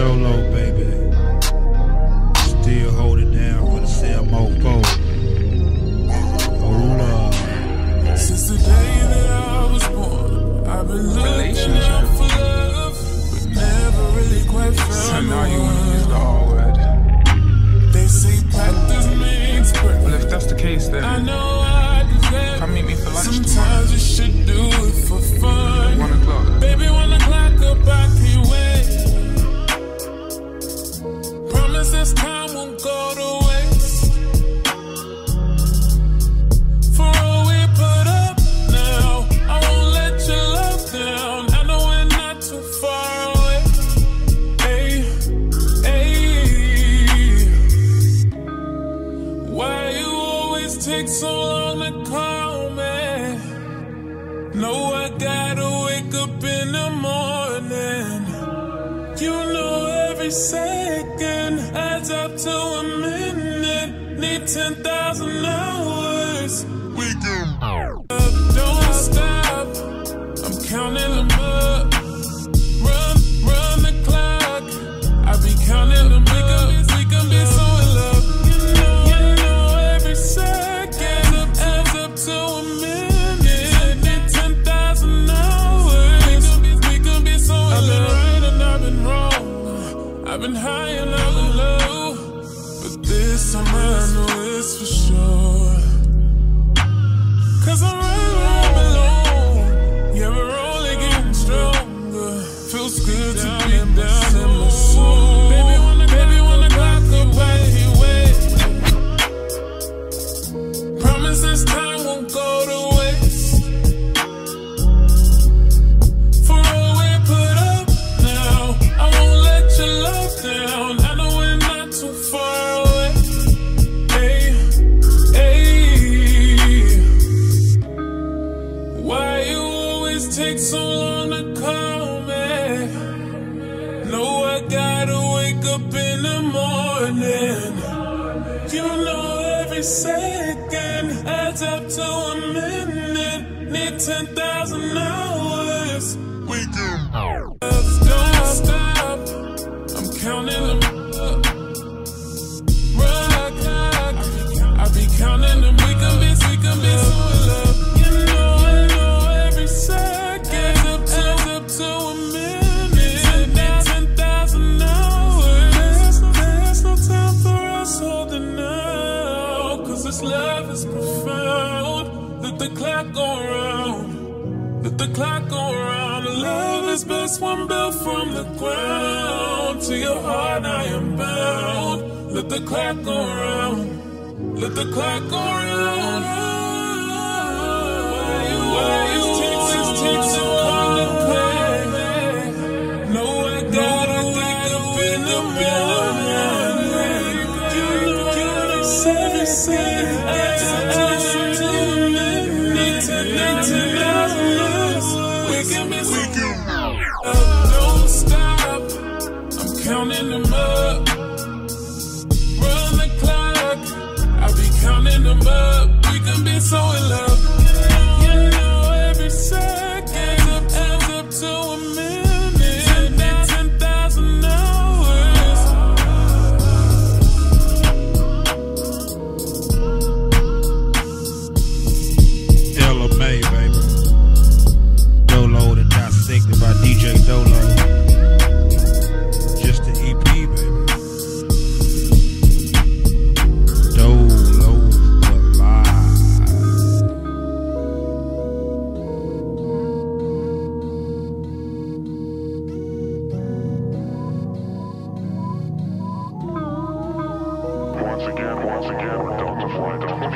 solo, baby. call me, call me. No, I gotta wake up in the morning. You know every second adds up to a minute. Need 10,000 hours. I've been high and I've been low, but this time I know it's for sure. up in the morning. You know every second adds up to a minute. Need 10,000 hours. this love is profound. Let the clock go around. Let the clock go around. Love is best when built from the ground. To your heart I am bound. Let the clock go around. Let the clock go around. services.